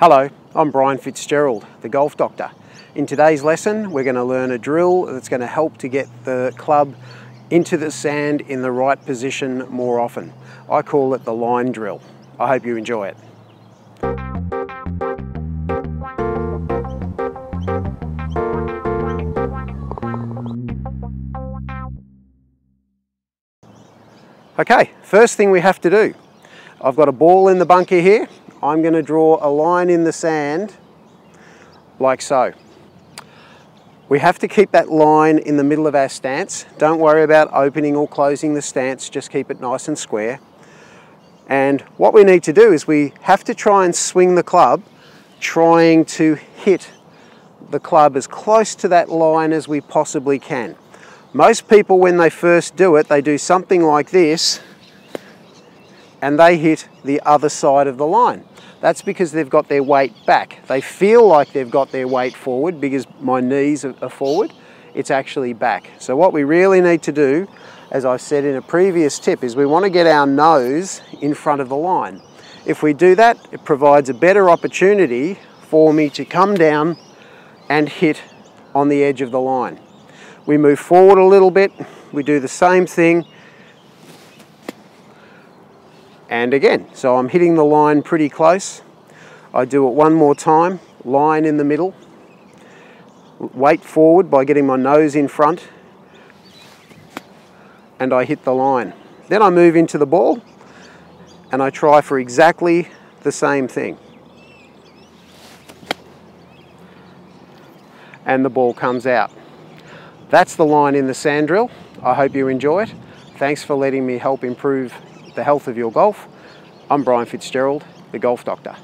Hello, I'm Brian Fitzgerald, the Golf Doctor. In today's lesson, we're going to learn a drill that's going to help to get the club into the sand in the right position more often. I call it the line drill. I hope you enjoy it. Okay, first thing we have to do. I've got a ball in the bunker here I'm going to draw a line in the sand like so. We have to keep that line in the middle of our stance. Don't worry about opening or closing the stance, just keep it nice and square. And what we need to do is we have to try and swing the club, trying to hit the club as close to that line as we possibly can. Most people, when they first do it, they do something like this, and they hit the other side of the line. That's because they've got their weight back. They feel like they've got their weight forward because my knees are forward. It's actually back. So what we really need to do, as I said in a previous tip, is we want to get our nose in front of the line. If we do that, it provides a better opportunity for me to come down and hit on the edge of the line. We move forward a little bit, we do the same thing, and again, so I'm hitting the line pretty close. I do it one more time, line in the middle, weight forward by getting my nose in front, and I hit the line. Then I move into the ball, and I try for exactly the same thing. And the ball comes out. That's the line in the sand drill. I hope you enjoy it. Thanks for letting me help improve the health of your golf. I'm Brian Fitzgerald, the Golf Doctor.